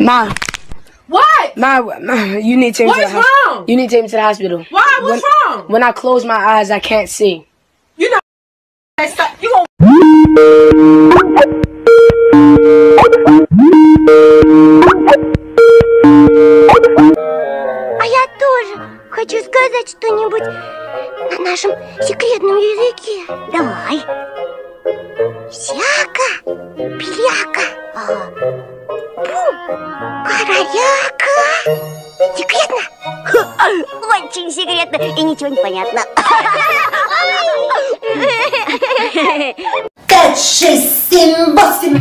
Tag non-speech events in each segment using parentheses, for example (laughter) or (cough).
Ma, What? ma, ma, you need to take me What to the is hos- wrong? You need to take me to the hospital. Why? What's when, wrong? When I close my eyes, I can't see. You know, you gonna А я тоже хочу сказать что-нибудь на Нашем секретном языке. Давай. Сяка, пиляка, а, бум, караляка. Секретно? Очень секретно и ничего не понятно. (laughs) Пять, шесть, семь, восемь.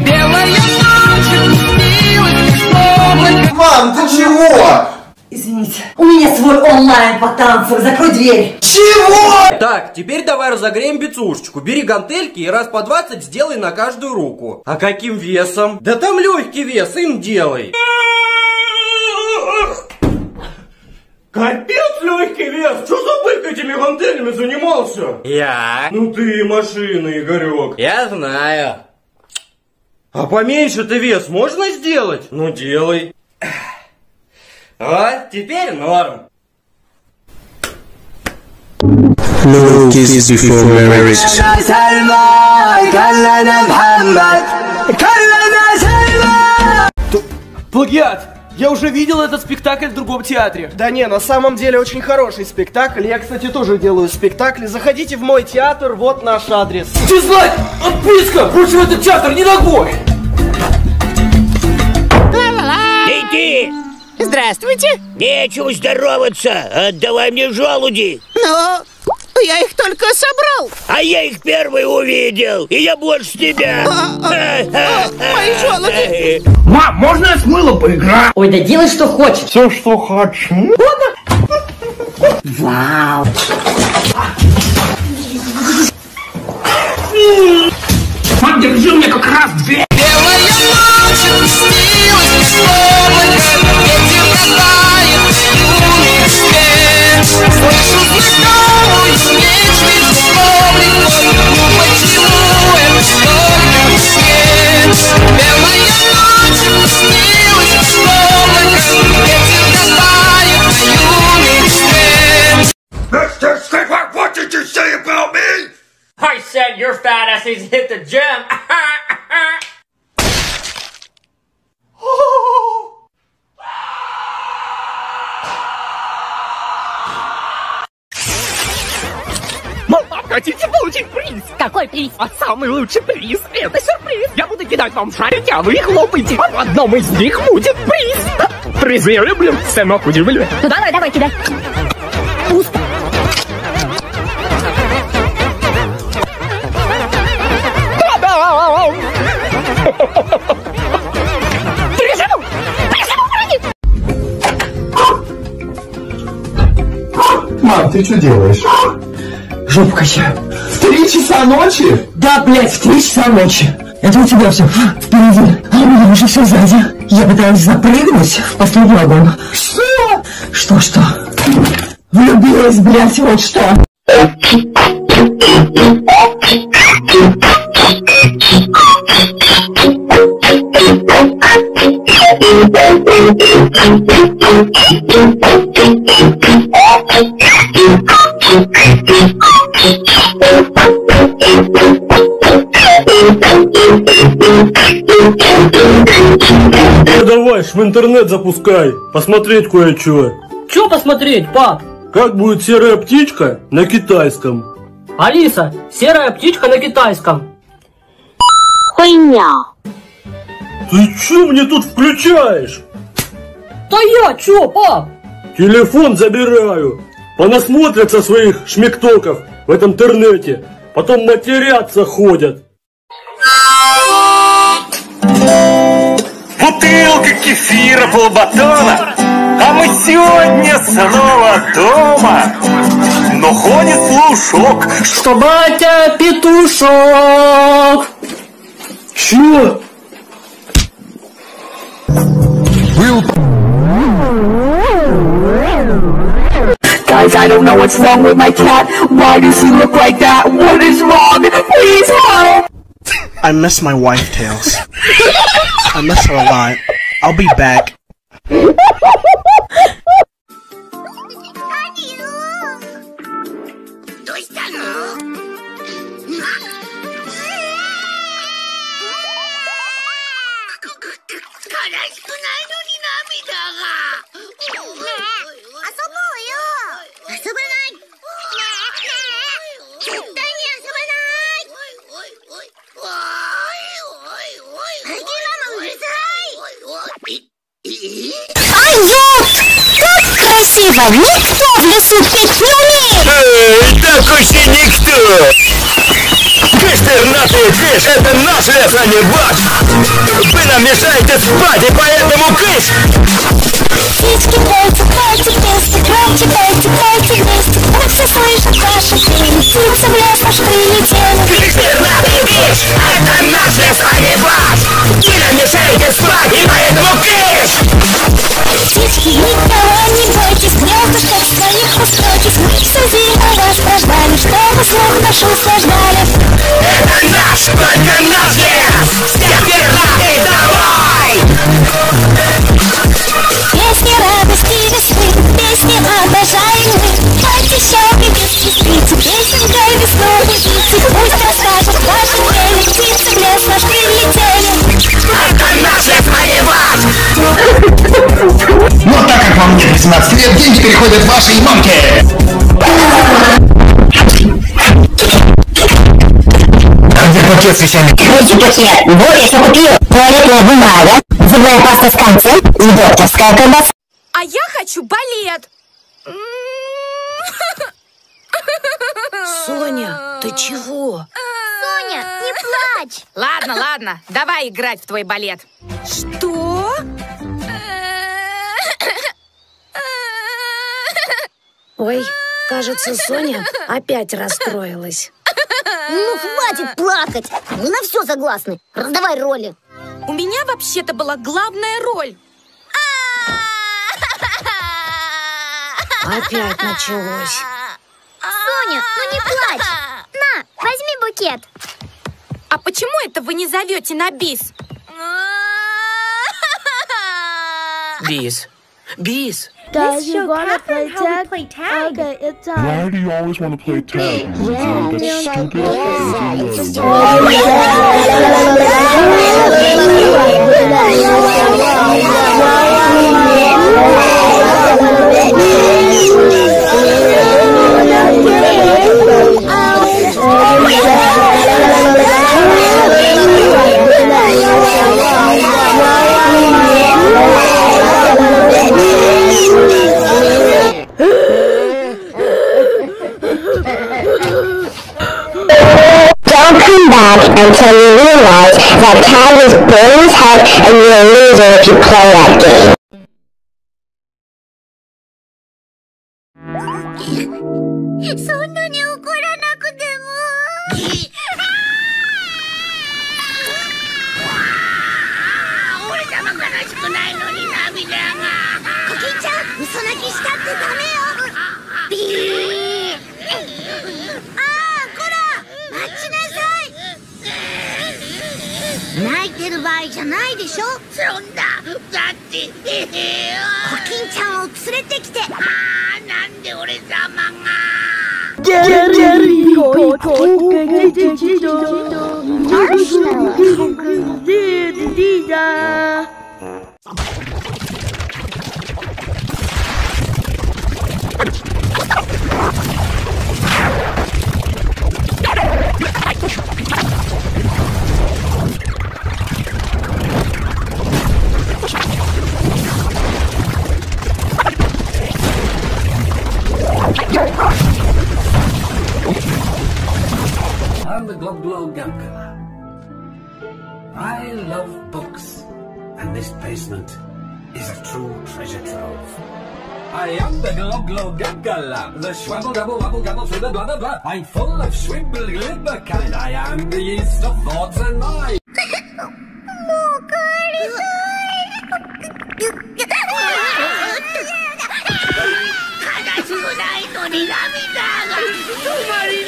Мам, ты чего? Извините, у меня свой онлайн по танцам. Закрой дверь. Чего? Так, теперь давай разогреем бицушечку. Бери гантельки и раз по 20 сделай на каждую руку. А каким весом? Да там легкий вес, им делай. Капец легкий вес! Что за бык этими гантелями занимался? Я. Ну ты машина, Игорек. Я знаю. А поменьше ты вес можно сделать? Ну делай. Вот, теперь норм. No kiss before marriage. Плагиат! Я уже видел этот спектакль в другом театре. Да не, на самом деле очень хороший спектакль. Я, кстати, тоже делаю спектакли. Заходите в мой театр, вот наш адрес. Знать! Отписка! Больше в этот театр не ногой! Эй ты! Здравствуйте! Нечего здороваться! Отдавай мне желуди! Но я их только собрал! А я их первый увидел! И я больше тебя! Мои желуди! Мам, можно я с мылом поиграю? Ой, да делай, что хочешь. Все, что хочу. Вау. Мам, держи мне как раз две. What did you I said your fat ass needs to hit the gym. (laughs) Хотите получить приз? Какой приз? А самый лучший приз – это сюрприз! Я буду кидать вам шарики, а вы хлопаете. А в одном из них будет приз. Призы я люблю, сынок удивлю. Ну давай, давай, кидай. Пусто. Переживу! Переживу, урони! Мам, ты что делаешь? Жопу качаю. В три часа ночи? Да, блядь, в три часа ночи. Это у тебя все впереди, а у меня уже все сзади. Я пытаюсь запрыгнуть в последний вагон. Что? Что-что? Влюбилась, блядь, вот что. (laughs) Ну давай, ж в интернет запускай, посмотреть кое-что. Че посмотреть, пап? Как будет серая птичка на китайском? Алиса, серая птичка на китайском. Хуйня. Ты что мне тут включаешь? Да я чё, пап? Телефон забираю. Понасмотрятся своих шмектоков в этом интернете. Потом матерятся ходят. Бутылка кефира, полбатона А мы сегодня снова дома Но ходит слушок Что батя петушок. Чё? Та eyes I don't know what's wrong with my cat Why does he look like that? What is wrong? Please help! I miss my wife, Tails. I miss her a lot. I'll be back. (laughs) (laughs) Ёпт! Как красиво! Никто в лесу петь не умеет! Эй, так уж и никто! Кыш, пернатый кыш, это наш лес, а не ваш! Вы нам мешаете спать, и поэтому кыш! Птички пойте, пойте вместе, громче пойте, пойте вместе. Мы все слышат ваши песни, птицы в лес наш прилетели. Кыш, кыш, это наш лес, а не ваш! Вы нам мешаете спать, и поэтому кыш! Птички, никого не бойтесь, гнездышко своих устройтесь. Мы всю зиму вас прождали, чтобы слух наш услаждали. Это наш, только наш лес! Всех пернатый вам нет 18 лет, деньги переходят вашей мамке! Где пакет с вещами? Третий пакет. Вот я что купил. Туалетная бумага, зубная паста с концем и докторская колбаса. А я хочу балет. Соня, ты чего? Соня, не плачь. Ладно, ладно, давай играть в твой балет. Что? Ой, кажется, Соня опять расстроилась. Ну, хватит плакать. Мы на все согласны. Раздавай роли. У меня вообще-то была главная роль. Опять началось. Соня, ну не плачь. На, возьми букет. А почему это вы не зовете на бис? Бис. Бис. Guys, you wanna play tag? play tag? Okay, it's time. Why do you always want to play tag? Yeah, That's yeah, stupid. yeah, You it's do Don't come back until you realize that tag is burning as heck and you're a loser if you play that game. コキンちゃんを連れてきてあーなんで俺様がギャルギャルコイコンケネチチドマジなのリーダー Thank you. I'm the Glub Glow I love books, and this basement is a true treasure trove. I am the Glub Glow the schwabble double wabble gabble through the blah blah blah. I'm full of swimble glibber kind. I am the yeast of thoughts and mind. origami daga! ¡Toma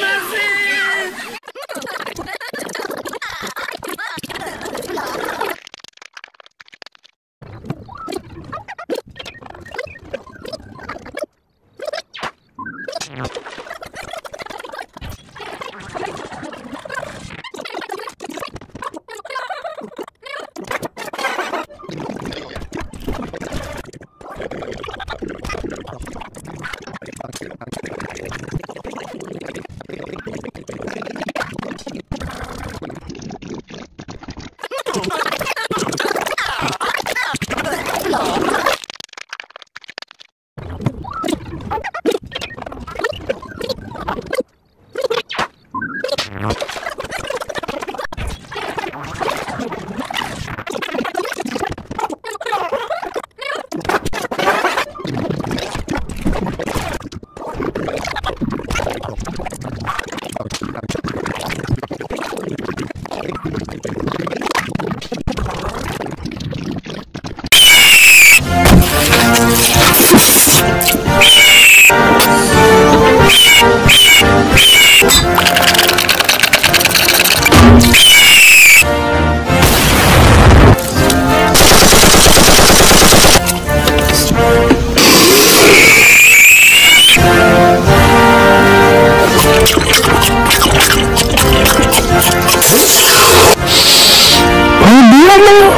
ngomong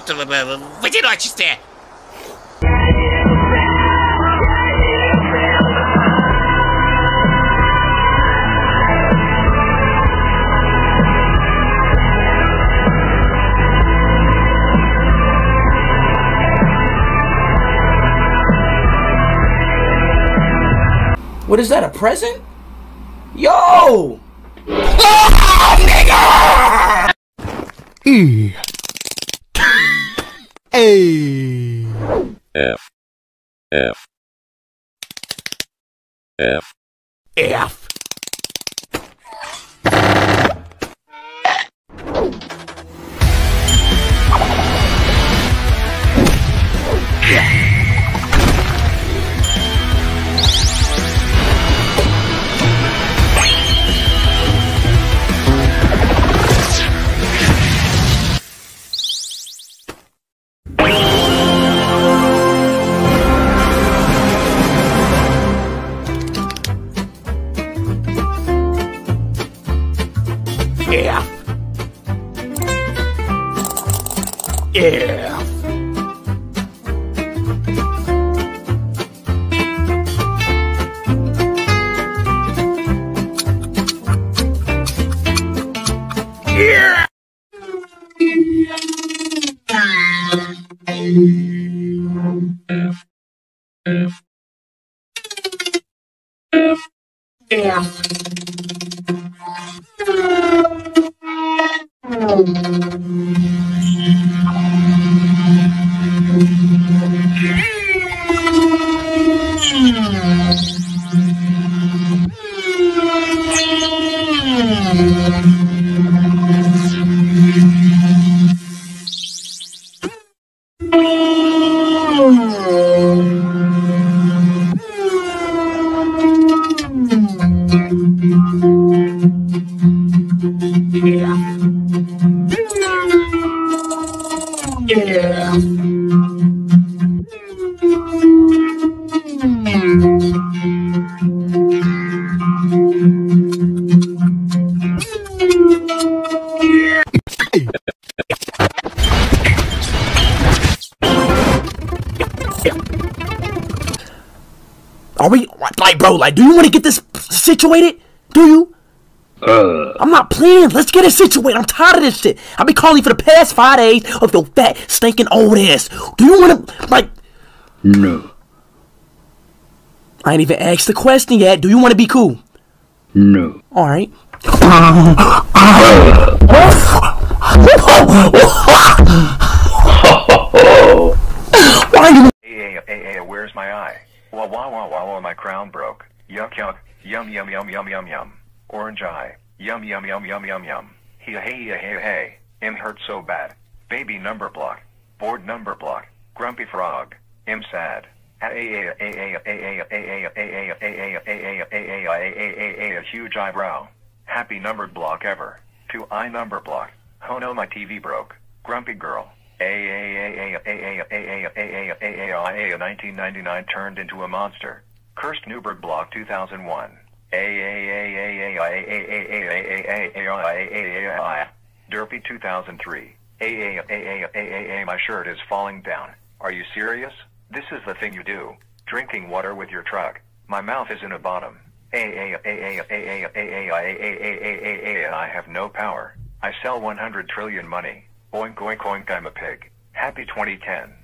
тут в одиночестве. What is that, a present? Yo! Like, do you want to get this situated? Do you? Uh. I'm not playing. Let's get it situated. I'm tired of this shit. I've been calling you for the past five days of your fat, stinking old ass. Do you want to, like? No. I ain't even asked the question yet. Do you want to be cool? No. All right. (laughs) Why you? Hey, hey, hey, where's my eye? Wah, wah, wah, wah, wah, my crown broke. Yuck yuck, yum yum yum yum yum yum. Orange eye, yum yum yum yum yum yum. Hey hey hey hey, hey. M hurt so bad. Baby number block, board number block, grumpy frog, M sad. A huge eyebrow. Happy number block ever. Two eye number block. Oh no my TV broke. Grumpy girl. A a a a a monster. Kirst Newberg Block 2001. Derpy 2003. AAAAAAA My shirt is falling down. Are you serious? This is the thing you do. Drinking water with your truck. My mouth is in a bottom. I have no power. I sell 100 trillion money. Oink oink oink I'm a pig. Happy 2010.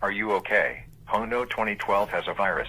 Are you okay? Hono 2012 has a virus.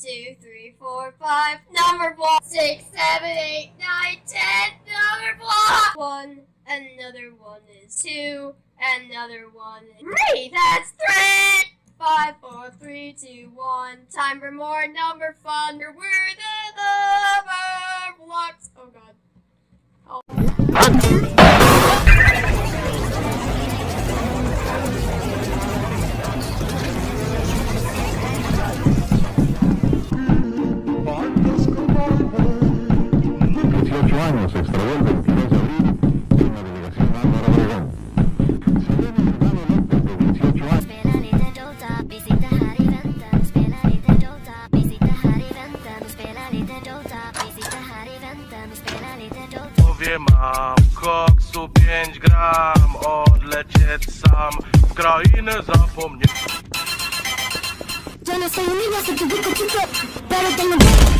two, three, four, five. Number block. Six, seven, eight, nine, ten. Number block. One. Another one is two. Another one is three. That's three. Five, four, three, two, one. Time for more number fun. We're the number blocks. Oh god. Lituano se extravió el 22 de abril de una delegación Álvaro Obregón. López de 18 años mam koksu 5 gram Odlecieć sam w krainę zapomnieć Yo no soy un niño, soy tu pero tengo...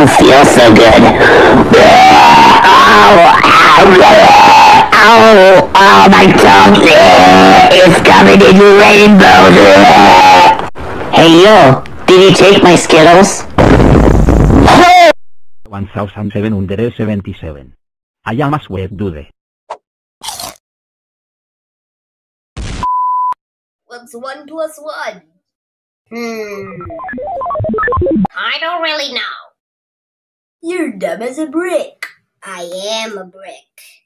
I don't feel so good. Ow, ow, ow, oh, my tongue is covered in rainbows. Hey Yo, did you take my Skittles? 1777. I am a sweet dude. What's one plus one? Hmm. I don't really know. You're dumb as a brick. I am a brick.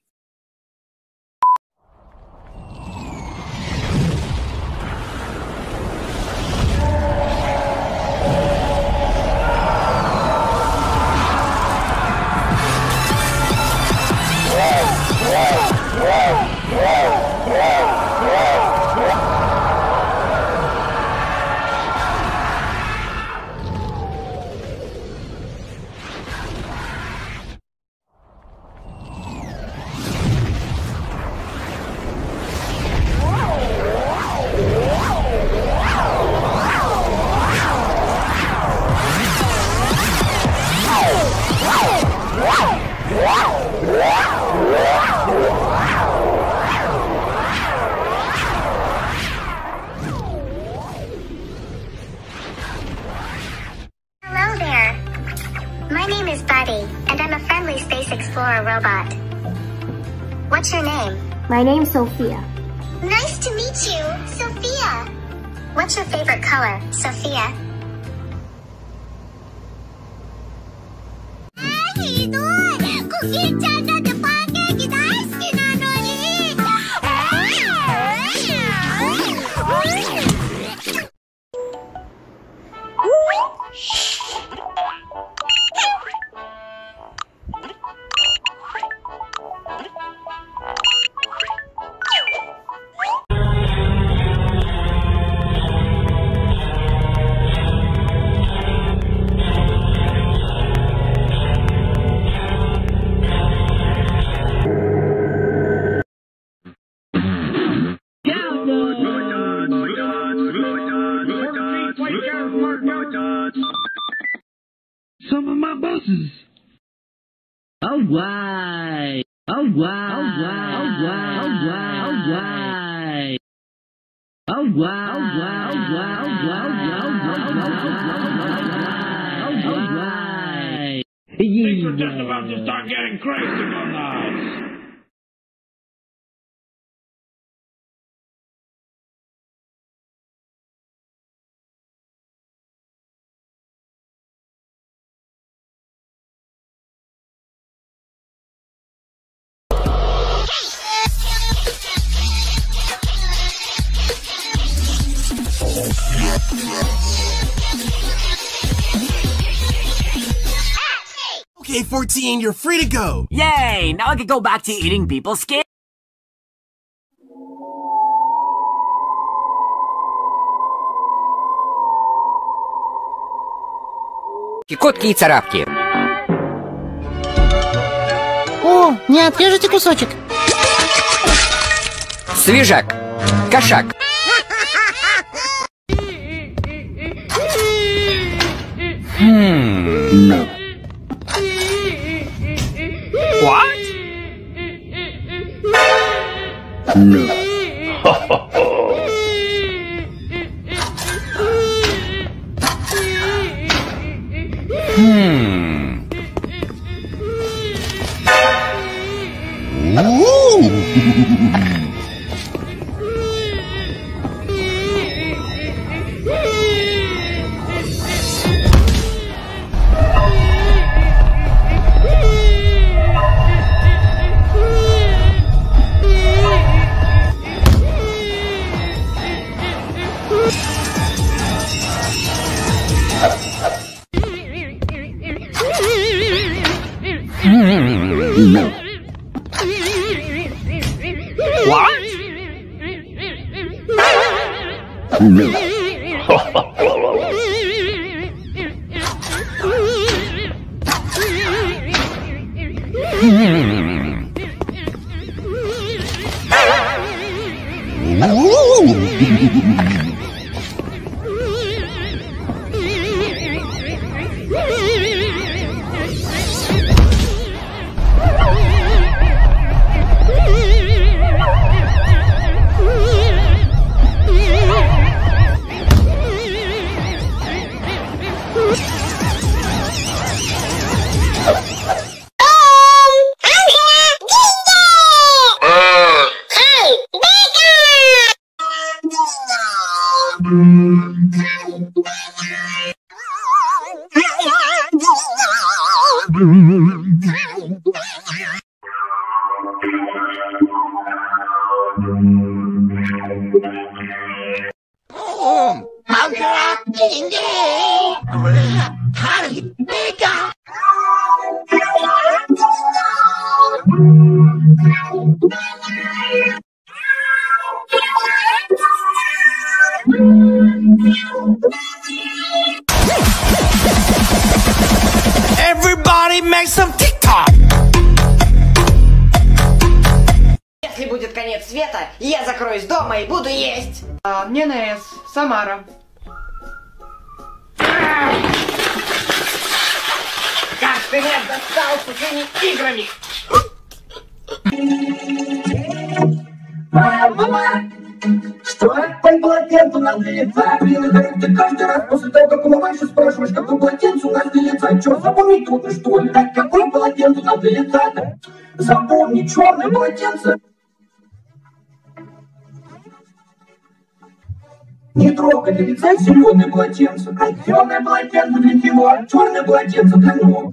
My name's Sophia. 14, you're free to go. Yay! Now I can go back to eating people's skin. Кутки и царапки. О, не отрежете кусочек? Свежак. Кошак. Hmm. 嗯。Everybody make some TikTok! Если будет конец света, я закроюсь дома и буду есть. А, мне на С. Самара. Достал с этими играми? Мама, что это полотенце на лица? Блин, ты каждый раз после того, как умываешься, спрашиваешь, какое полотенце у нас для лица? Че, запомнить трудно, что ли? Так, какое полотенце у нас для лица? Запомни, черное полотенце. Не трогай для лица зеленое полотенце. Зеленое полотенце для него, черное полотенце для него.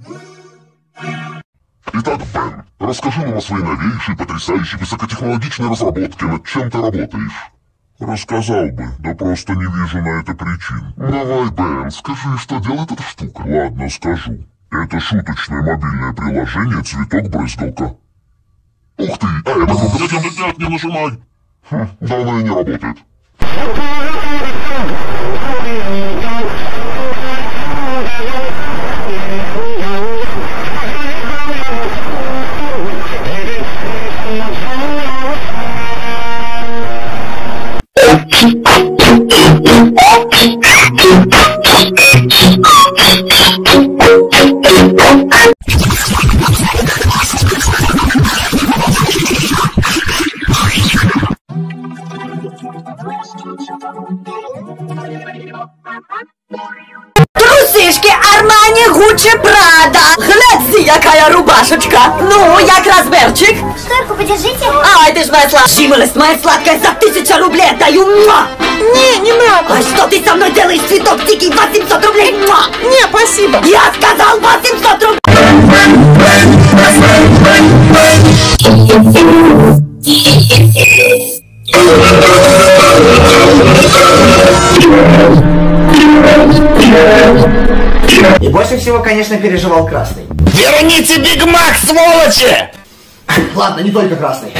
Итак, Бен, расскажи нам о своей новейшей, потрясающей, высокотехнологичной разработке, над чем ты работаешь. Рассказал бы, да просто не вижу на это причин. Давай, Бен, скажи, что делает эта штука. Ладно, скажу. Это шуточное мобильное приложение «Цветок-брызгалка». Ух ты, а это нет, нет, нет, не нажимай. Хм, давно и не работает. Рубашечка. Ну, як размерчик? Шторку подержите. Ай, ты ж моя сладкая. Жимолость моя сладкая за тысячу рублей отдаю. Муа! Не, не надо. А что ты со мной делаешь, цветок дикий, 800 рублей? Муа! Не, спасибо. Я сказал 800 рублей. И больше всего, конечно, переживал красный. Верните Биг Мак, сволочи! Ладно, не только красный.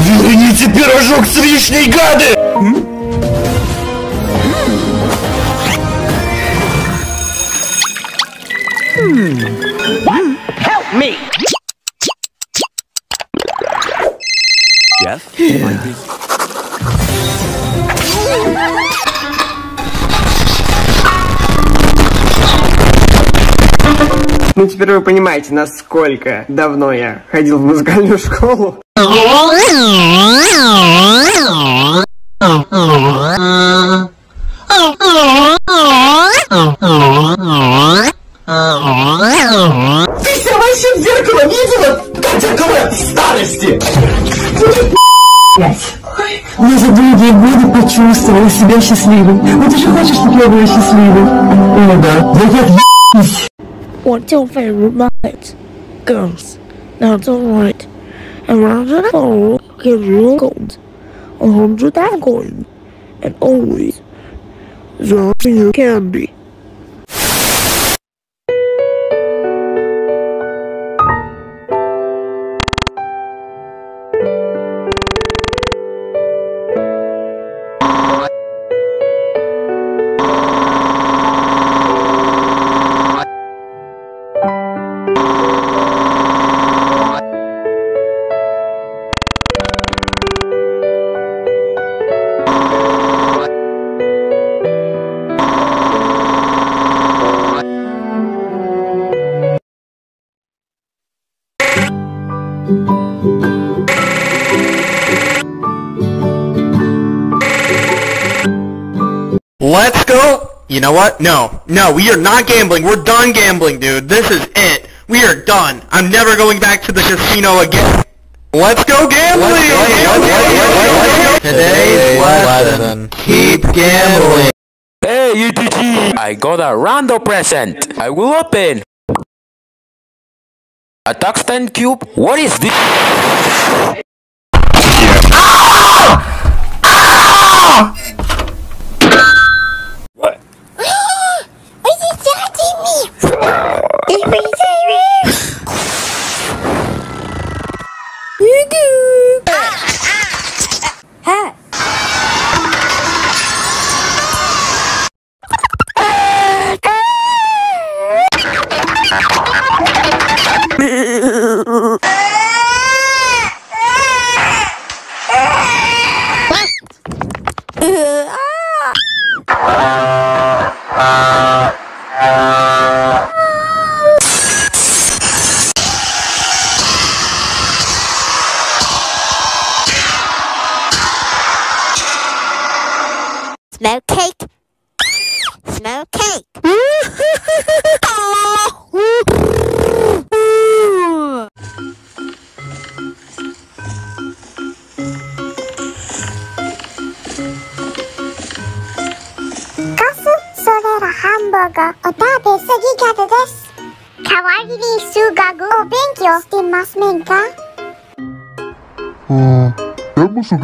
Верните пирожок с вишней, гады! Help me! Yes? Ну теперь вы понимаете, насколько давно я ходил в музыкальную школу. Ты себя вообще в зеркало видела? Какая в старости? Я за долгие годы почувствовала себя счастливой. Вот ты же хочешь, чтобы я была счастливой? О, да. Да я What's your favorite bite? Girls. Now it's alright. Around the hole, give you gold. A hundred that. And always, the you can be. Know what? No. No, we are not gambling. We're done gambling, dude. This is it. We are done. I'm never going back to the casino again. Let's go gambling! Today's lesson. Keep gambling. Hey, UTG! I got a random present. I will open. A tungsten cube? What is this?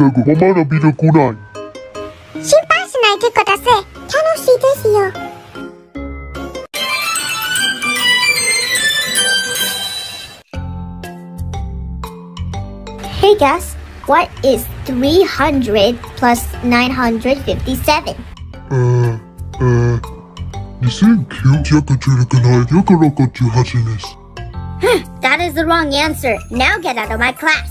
가고 엄마는 믿었구나 신발신을 될 거다세 편할 수 되시오 Hey guess, what is 300 plus 957? Uh, uh, you seem cute, That is the wrong answer. Now get out of my class.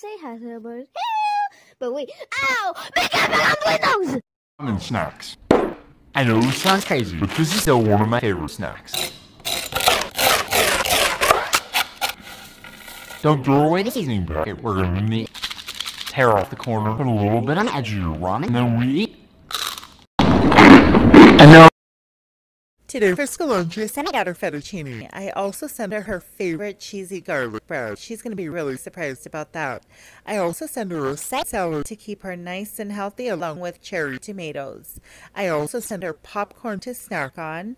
Say hi to the bird. But wait, ow! Make up my windows! and snacks. I know it sounds crazy, but this is still one of my favorite snacks. Don't throw away the seasoning bucket. We're gonna make tear off the corner, put a little bit on the edge of your it, and then we eat. And now Today for school lunch, I sent out her fettuccine. I also sent her her favorite cheesy garlic bread. She's going to be really surprised about that. I also sent her a salad to keep her nice and healthy along with cherry tomatoes. I also sent her popcorn to snack on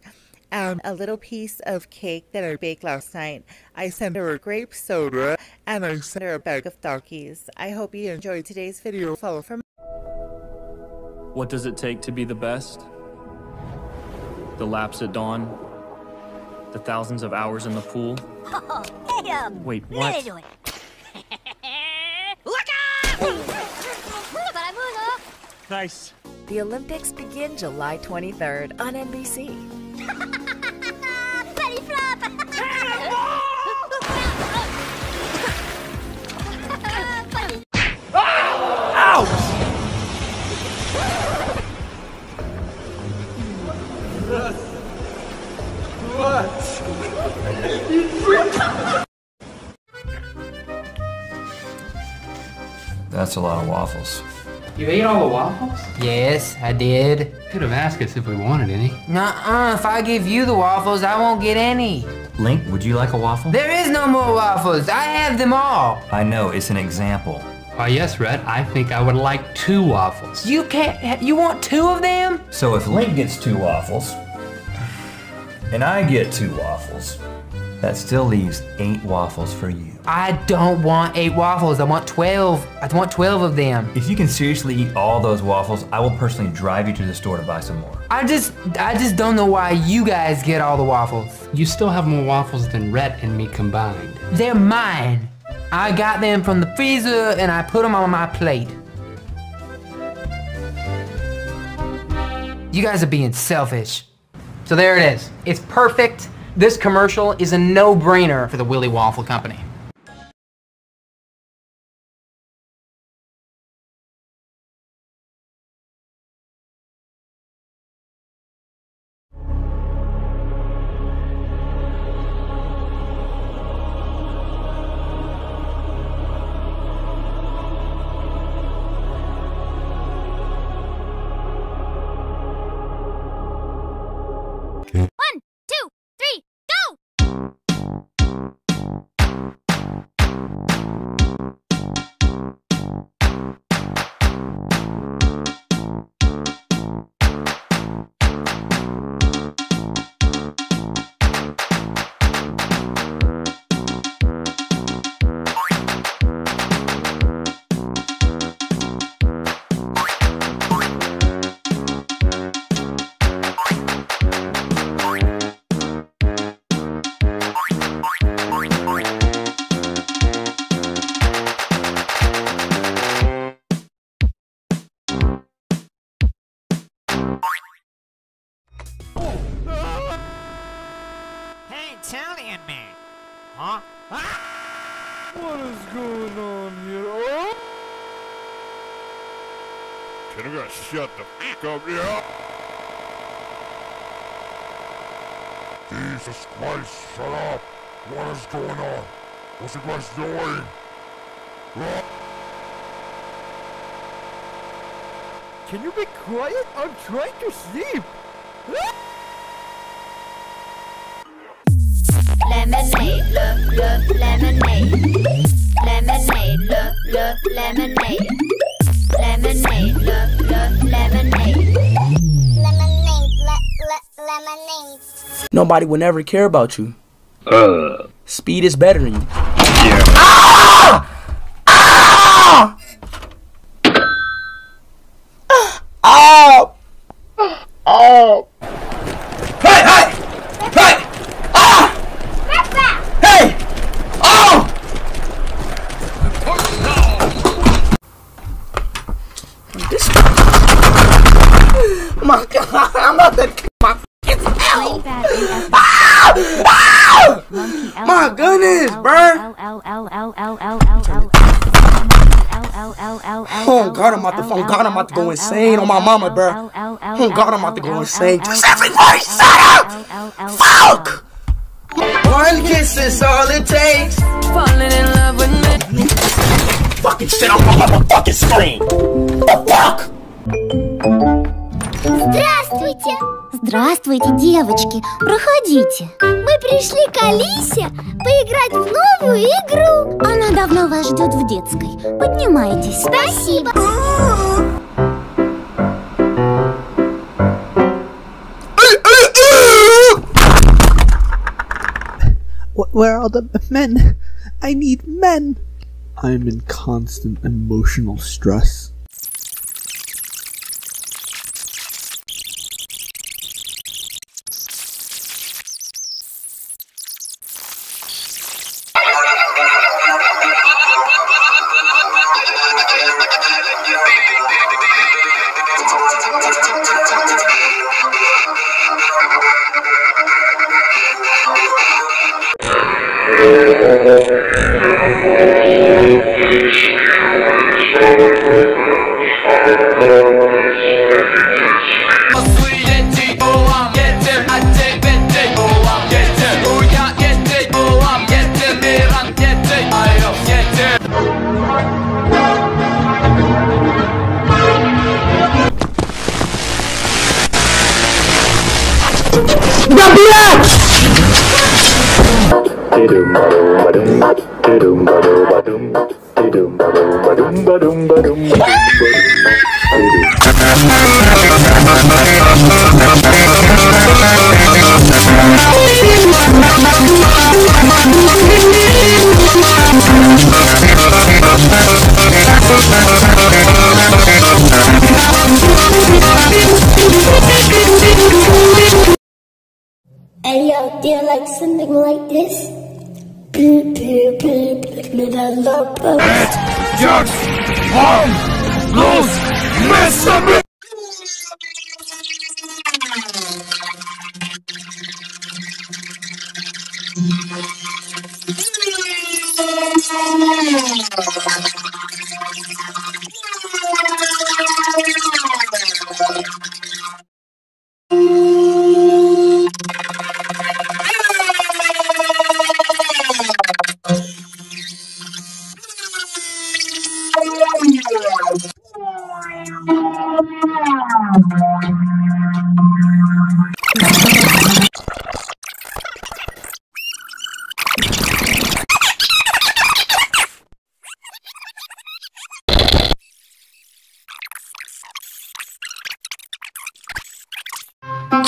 and a little piece of cake that I baked last night. I sent her a grape soda and I sent her a bag of Takis. I hope you enjoyed today's video. Follow for What does it take to be the best? The laps at dawn? The thousands of hours in the pool? Oh, (laughs) hey, um, Wait, what are what? you doing? (laughs) Look out! Nice. The Olympics begin July 23rd on NBC. (laughs) That's a lot of waffles. You ate all the waffles? Yes, I did. Could have asked us if we wanted any. Nuh-uh, if I give you the waffles, I won't get any. Link, would you like a waffle? There is no more waffles. I have them all. I know, it's an example. Why, yes, Rhett, I think I would like two waffles. You can't, ha- you want two of them? So if Link gets two waffles, and I get two waffles, that still leaves eight waffles for you. I don't want eight waffles. I want 12. I want 12 of them. If you can seriously eat all those waffles, I will personally drive you to the store to buy some more. I just, I just don't know why you guys get all the waffles. You still have more waffles than Rhett and me combined. They're mine. I got them from the freezer and I put them on my plate. You guys are being selfish. So there it is. It's perfect. This commercial is a no-brainer for the Willy Waffle Company. I'm trying to sleep. Lemonade, look, look, lemonade. Lemonade, look, look, lemonade. Lemonade, look, look, lemonade. Lemonade, look, look, lemonade. Nobody will never care about you. Uh. Speed is better than you. Oh! all. Hey, hey! Hey! Ah! Hey! Oh! This. Oh my god, I'm about to kill my kids out! Ah! Ah! My goodness, bruh! Oh God, I'm about to, oh God, I'm about to go insane on my mama, bruh. Oh God, I'm about to go insane. Just everybody shut up! Fuck! One kiss is all it takes. Falling in love with me. Fucking shit on my motherfucking screen. The fuck? Здравствуйте! Здравствуйте, девочки! Проходите! Мы пришли к Алисе поиграть в новую игру! Она давно вас ждет в детской. Поднимайтесь. Спасибо! Where are the men? I need men! I am in constant emotional stress.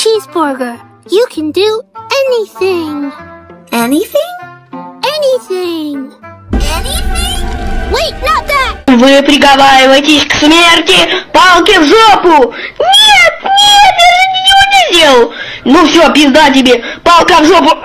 Cheeseburger, you can do anything. Anything? Anything. Anything? Wait, not that! Вы приговариваетесь к смерти палки в жопу! Нет, нет, я же ничего не сделал! Ну все, пизда тебе, палка в жопу!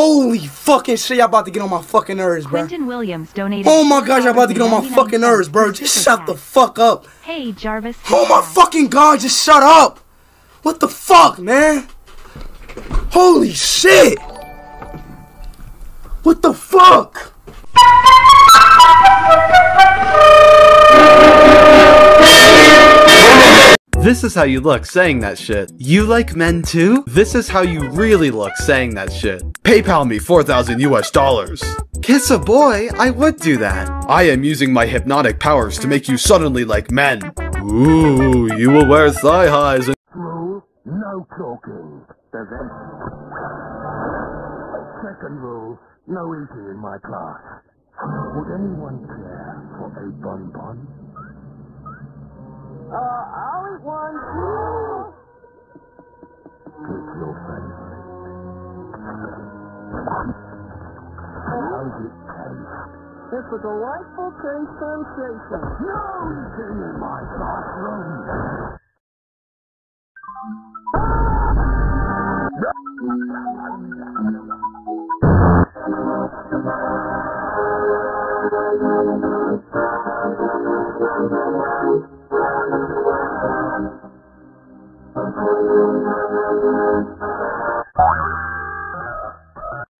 Holy fucking shit, y'all about to get on my fucking nerves, bro. Quentin Williams donated. Oh my gosh, y'all about to get on my fucking nerves, bro. Just shut the fuck up. Hey, Jarvis. Oh my fucking god, just shut up. What the fuck, man? Holy shit. What the fuck? This is how you look saying that shit. You like men too? This is how you really look saying that shit. PayPal me 4,000 US dollars. Kiss a boy? I would do that. I am using my hypnotic powers to make you suddenly like men. Ooh, you will wear thigh highs and- Rule, No talking. There's any... Second rule, no eating in my class. Would anyone care for a bonbon? Uh, eat one. Take your favorite. How it taste? It's a delightful taste sensation. No eating in my classroom. you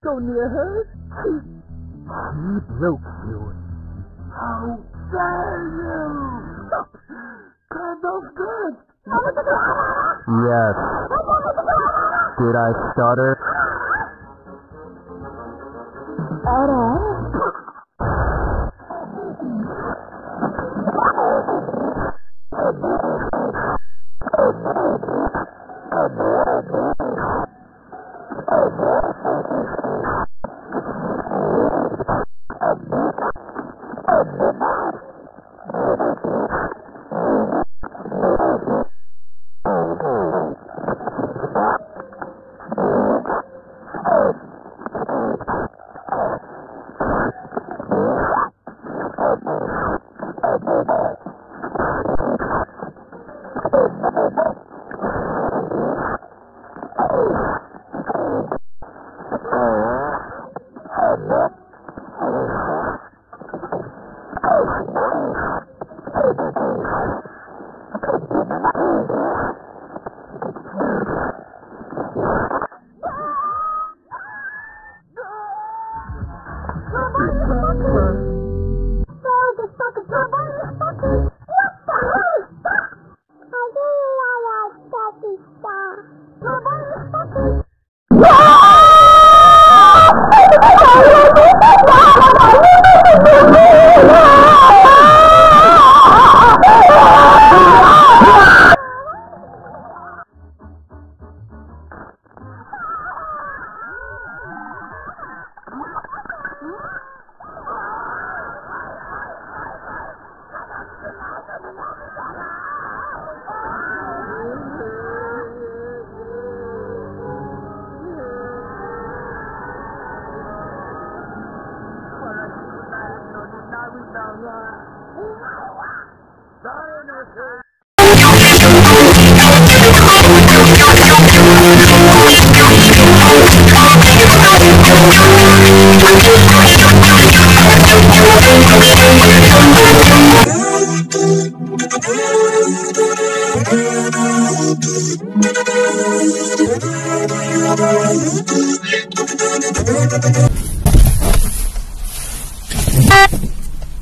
Go near her? He broke you. How dare you! Stop! Kind of good! Yes. Did I stutter? Adam?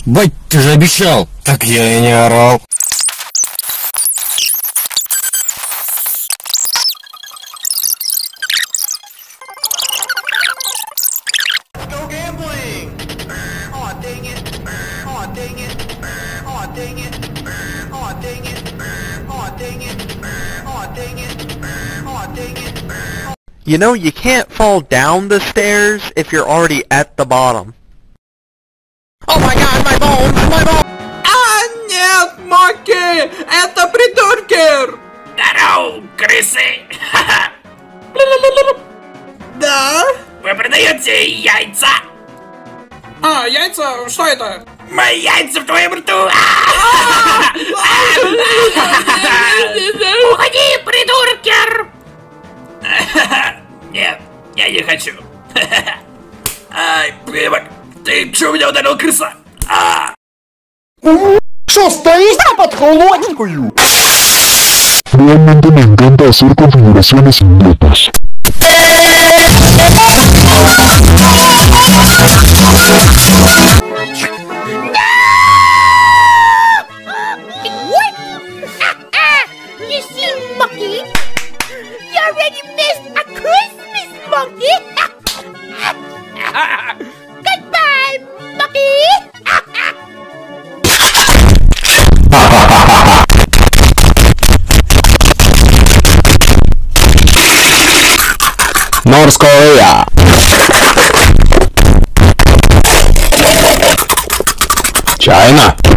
Бать, ты же обещал. Так я и не орал. You know, you can't fall down the stairs if you're already at the bottom. Oh my god, my bones, my bones! А, нет, Моки! Это придурки! Здорово, крысы! Да? Вы продаете яйца? А, яйца? Что это? Мои яйца в твоем рту! Уходи, придуркер! (laughs) Нет, я не хочу. (laughs) Ай, прибок, ты чё меня ударил, крыса? А! Что стоишь там под холодненькую? Realmente me encanta hacer configuraciones idiotas. Monkey! (laughs) Goodbye, monkey! North Korea. China.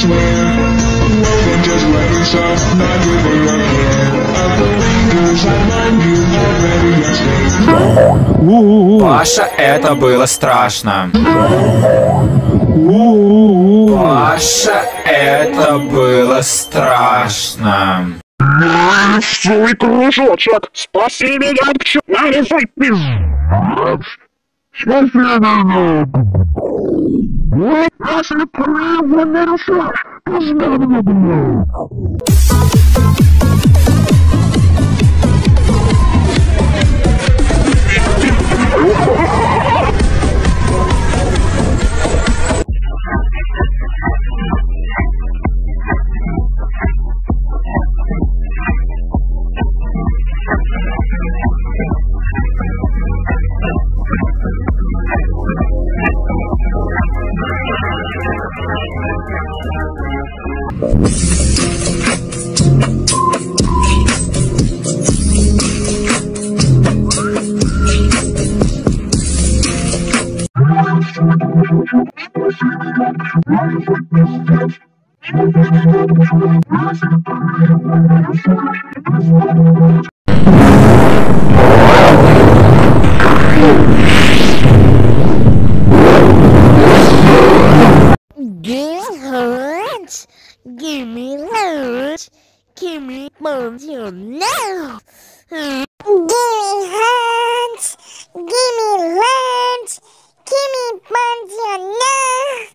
swear Nothing just let me stop, not giving up here I believe this, I know you already yesterday Паша, это было страшно. Паша, это было страшно. Свой кружочек, спаси меня, нарисуй пиздец. Passing the parade one little shot. Give me lunch. Give me bones bonjour now. Give me lunch. Give me lunch. Give me bones bonjour now.